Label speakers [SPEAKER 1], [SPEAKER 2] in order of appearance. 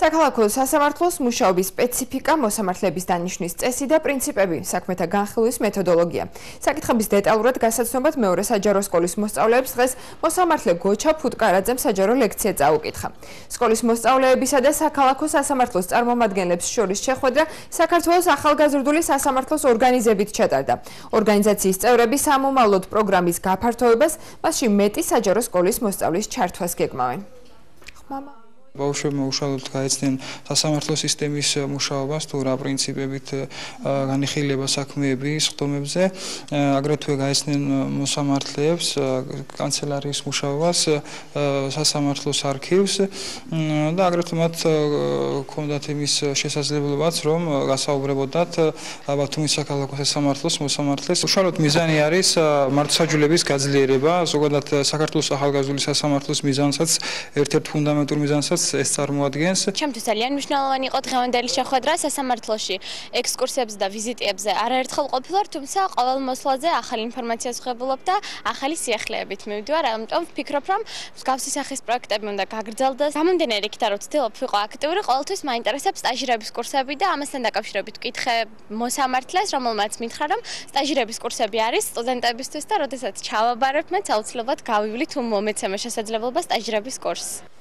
[SPEAKER 1] საქალაქო სასამართლოს მუშაობის სპეციფიკა, მოსამართლეების დანიშნვის წესი და პრინციპები, საქმეთა განხილვის მეთოდოლოგია. საკითხების დეტალურად გასაცნობად მეორე საჯარო სკოლის მოსწავლეებს დღეს მოსამართლე გოჩა ფუტკარაძემ საჯარო ლექცია წაუკითხა. სკოლის მოსწავლეებისა და საქალაქო სასამართლოს წარმომადგენლებს შორის შეხვედრა საქართველოს ახალგაზრდული სასამართლოს ორგანიზებით ჩატარდა. ორგანიზაციის წევრები სამომავლოდ პროგრამის გაფართოებას, მასში მეტი საჯარო სკოლის მოსწავლის ჩართვას გეგმავენ. ხმამა
[SPEAKER 2] ბავშვებმა უშუალოდ გაეცნენ სასამართლო სისტემის მუშაობას თუ რა პრინციპებით განიხილება საქმეები სხდომებზე აგრეთვე გაეცნენ მოსამართლეებს კანცელარიის მუშაობას სასამართლოს არქივს. და აგრეთვე მათ ჰქონდათ იმის შესაძლებლობაც რომ გასაუბრებოდათ ბათუმის საქალაქო სასამართლოს მოსამართლეს. უშუალოდ მიზანი არის მართლმსაჯულების გაძლიერება. ზოგადად საქართველოს ახალგაზრდული სასამართლოს მიზანსაც ერთ-ერთ ფუნდამენტურ მიზანსაც ეს წარმოადგენს.
[SPEAKER 3] ჩემთვის ძალიან მნიშვნელოვანი იყო დღევანდელი შეხვედრა სასამართლოში. ექსკურსიებზე და ვიზიტებზე არაერთხელ ყოფილვარ, თუმცა ყოველ მოსვლაზე ახალი ინფორმაციას ვღებულობ და ახალი სიახლეებით მივდივარ. ამიტომ ვფიქრობ, რომ მსგავსი სახის პროექტები უნდა გაგრძელდეს. გამომდინარე იქით, რომ ვცდილობ ვიყო აქტიური, ყოველთვის მაინტერესებს სტაჟირების კურსები და ამასთან დაკავშირებით ვკითხე მოსამართლეს, რომელმაც მითხრა, რომ სტაჟირების კურსები არის სტუდენტებისთვის და როდესაც ჩავაბარებ, მეც აუცილებლად გავივლი თუ მომეცემა შესაძლებლობა სტაჟირების კურსს.